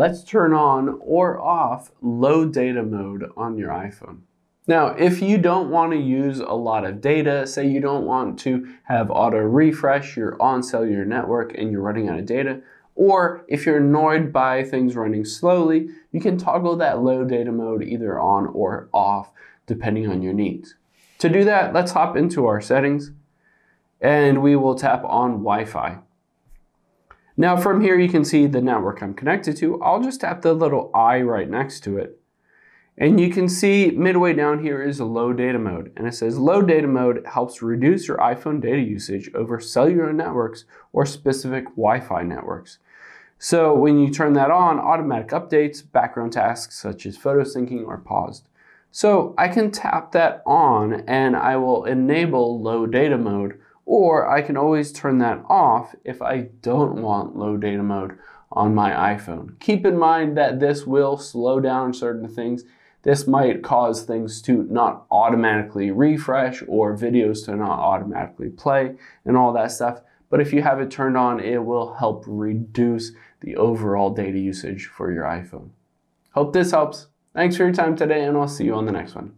let's turn on or off low data mode on your iPhone. Now, if you don't want to use a lot of data, say you don't want to have auto refresh, you're on cellular network and you're running out of data, or if you're annoyed by things running slowly, you can toggle that low data mode either on or off depending on your needs. To do that, let's hop into our settings and we will tap on Wi-Fi. Now from here you can see the network I'm connected to. I'll just tap the little I right next to it. And you can see midway down here is a low data mode. And it says low data mode helps reduce your iPhone data usage over cellular networks or specific Wi-Fi networks. So when you turn that on, automatic updates, background tasks such as photo syncing are paused. So I can tap that on and I will enable low data mode or I can always turn that off if I don't want low data mode on my iPhone. Keep in mind that this will slow down certain things. This might cause things to not automatically refresh or videos to not automatically play and all that stuff. But if you have it turned on, it will help reduce the overall data usage for your iPhone. Hope this helps. Thanks for your time today, and I'll see you on the next one.